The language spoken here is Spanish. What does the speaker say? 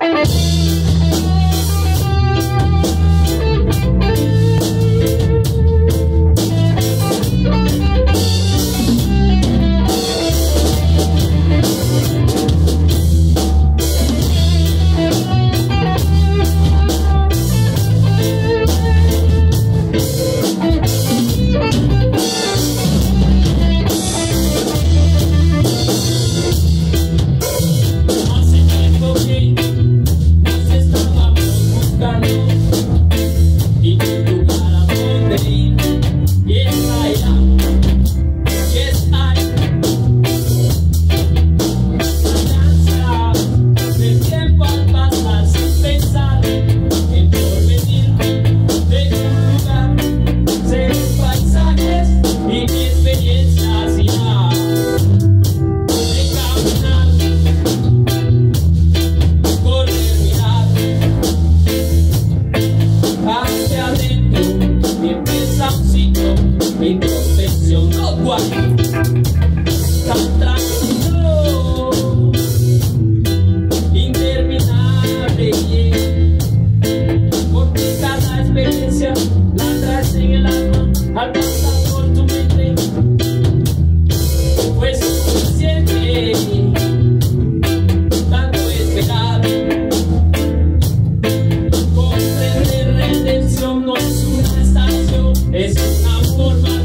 I'm canción Copua Cantar Interminable Porque cada experiencia La traes en el alma Al pasar por tu mente. Pues Fue suficiente Tanto esperar. Comprender redención No es una estación Es una forma